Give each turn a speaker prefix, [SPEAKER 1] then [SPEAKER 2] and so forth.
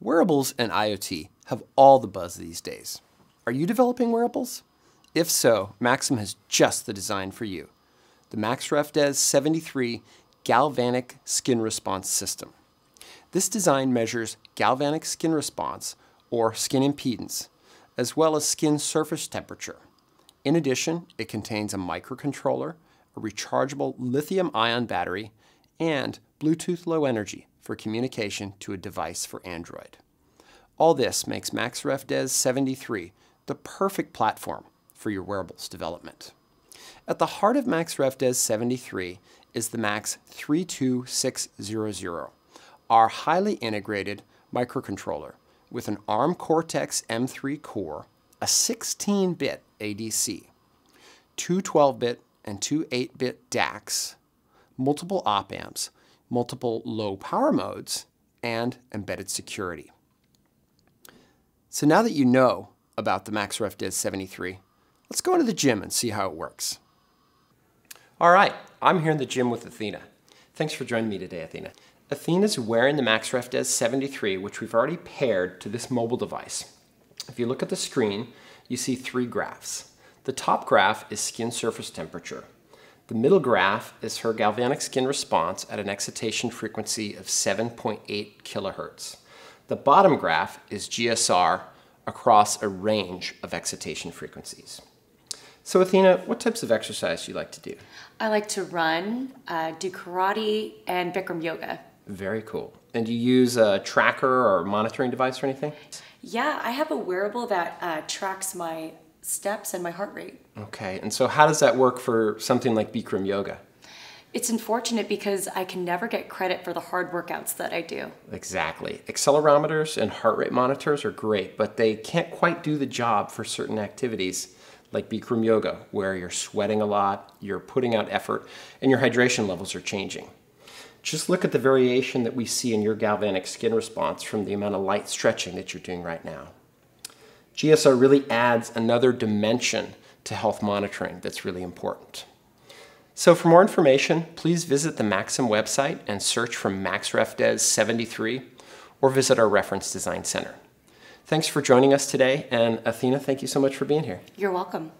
[SPEAKER 1] Wearables and IoT have all the buzz these days. Are you developing wearables? If so, Maxim has just the design for you. The MaxRef 73 Galvanic Skin Response System. This design measures galvanic skin response, or skin impedance, as well as skin surface temperature. In addition, it contains a microcontroller, a rechargeable lithium ion battery, and Bluetooth Low Energy for communication to a device for Android. All this makes MaxRef DES 73 the perfect platform for your wearables development. At the heart of MaxRef DES 73 is the Max 32600, our highly integrated microcontroller with an ARM Cortex M3 core, a 16-bit ADC, two 12-bit and two 8-bit DACs, multiple op amps, multiple low power modes, and embedded security. So now that you know about the MaxRef DES 73, let's go into the gym and see how it works. All right, I'm here in the gym with Athena. Thanks for joining me today, Athena. Athena's wearing the MaxRef DES 73, which we've already paired to this mobile device. If you look at the screen, you see three graphs. The top graph is skin surface temperature. The middle graph is her galvanic skin response at an excitation frequency of 7.8 kilohertz. The bottom graph is GSR across a range of excitation frequencies. So Athena, what types of exercise do you like to do?
[SPEAKER 2] I like to run, uh, do karate, and Bikram yoga.
[SPEAKER 1] Very cool. And do you use a tracker or monitoring device or anything?
[SPEAKER 2] Yeah, I have a wearable that uh, tracks my steps and my heart rate.
[SPEAKER 1] Okay, and so how does that work for something like Bikram yoga?
[SPEAKER 2] It's unfortunate because I can never get credit for the hard workouts that I do.
[SPEAKER 1] Exactly. Accelerometers and heart rate monitors are great, but they can't quite do the job for certain activities like Bikram yoga, where you're sweating a lot, you're putting out effort, and your hydration levels are changing. Just look at the variation that we see in your galvanic skin response from the amount of light stretching that you're doing right now. GSR really adds another dimension to health monitoring that's really important. So for more information, please visit the Maxim website and search for MaxRefDes 73 or visit our Reference Design Center. Thanks for joining us today, and Athena, thank you so much for being here.
[SPEAKER 2] You're welcome.